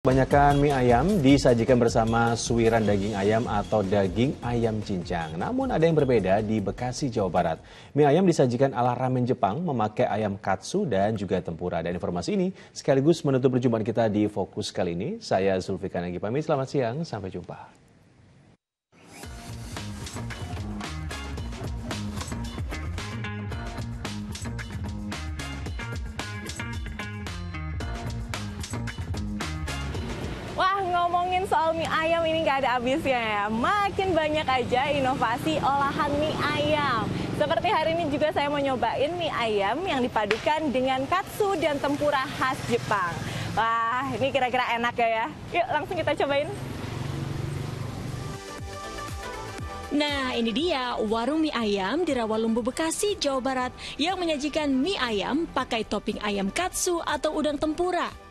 Kebanyakan mie ayam disajikan bersama suiran daging ayam atau daging ayam cincang. Namun ada yang berbeda di Bekasi, Jawa Barat. Mie ayam disajikan ala ramen Jepang memakai ayam katsu dan juga tempura. Dan informasi ini sekaligus menutup perjumpaan kita di Fokus kali ini. Saya Zulfikar Nagi pamit, selamat siang, sampai jumpa. Ngomongin soal mie ayam ini nggak ada habisnya ya. Makin banyak aja inovasi olahan mie ayam. Seperti hari ini juga saya mau nyobain mie ayam yang dipadukan dengan katsu dan tempura khas Jepang. Wah ini kira-kira enak ya ya. Yuk langsung kita cobain. Nah, ini dia warung mie ayam di Rawalumbu, Bekasi, Jawa Barat yang menyajikan mie ayam pakai topping ayam katsu atau udang tempura.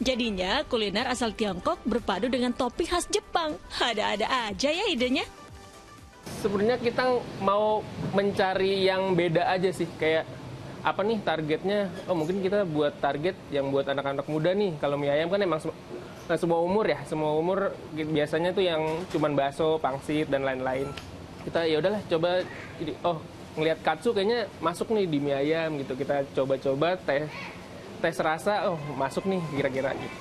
Jadinya kuliner asal Tiongkok berpadu dengan topping khas Jepang. Ada-ada aja ya idenya. Sebenarnya kita mau mencari yang beda aja sih, kayak apa nih targetnya? Oh mungkin kita buat target yang buat anak-anak muda nih. Kalau mie ayam kan emang nah, semua umur ya, semua umur biasanya tuh yang cuman bakso, pangsit dan lain-lain. Kita ya udahlah coba oh ngelihat katsu kayaknya masuk nih di mie ayam gitu. Kita coba-coba tes tes rasa oh masuk nih kira-kira gitu.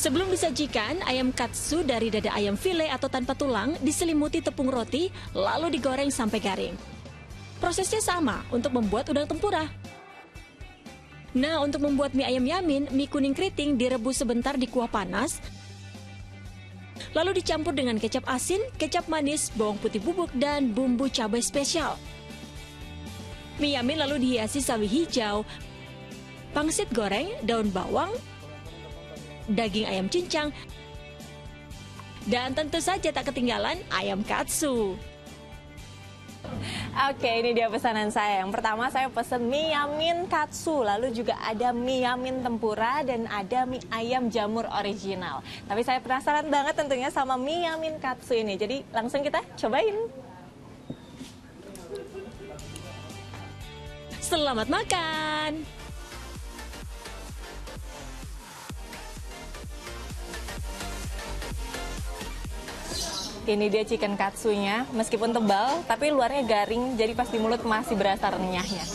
Sebelum disajikan, ayam katsu dari dada ayam file atau tanpa tulang diselimuti tepung roti lalu digoreng sampai garing. Prosesnya sama untuk membuat udang tempura. Nah, untuk membuat mie ayam yamin, mie kuning keriting direbus sebentar di kuah panas, lalu dicampur dengan kecap asin, kecap manis, bawang putih bubuk, dan bumbu cabai spesial. Mie yamin lalu dihiasi sawi hijau, pangsit goreng, daun bawang, daging ayam cincang, dan tentu saja tak ketinggalan ayam katsu. Oke ini dia pesanan saya. Yang pertama saya pesen mie yamin katsu. Lalu juga ada mie yamin tempura dan ada mie ayam jamur original. Tapi saya penasaran banget tentunya sama mie yamin katsu ini. Jadi langsung kita cobain. Selamat makan! Ini dia chicken katsunya, meskipun tebal, tapi luarnya garing, jadi pas di mulut masih berasa renyahnya.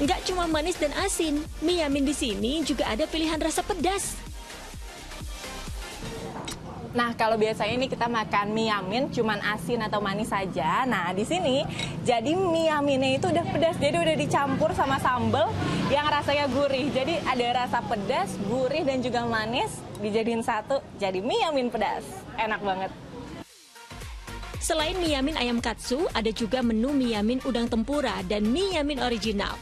Nggak cuma manis dan asin, mie yamin di sini juga ada pilihan rasa pedas. Nah, kalau biasanya ini kita makan mie yamin cuman asin atau manis saja. Nah, di sini jadi mie yaminnya itu udah pedas. Jadi udah dicampur sama sambal yang rasanya gurih. Jadi ada rasa pedas, gurih dan juga manis dijadiin satu jadi mie yamin pedas. Enak banget. Selain mie yamin ayam katsu, ada juga menu mie yamin udang tempura dan mie yamin original.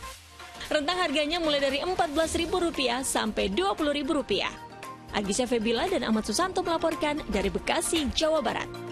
Rentang harganya mulai dari Rp14.000 sampai Rp20.000. Agisa Febila dan Ahmad Susanto melaporkan dari Bekasi, Jawa Barat.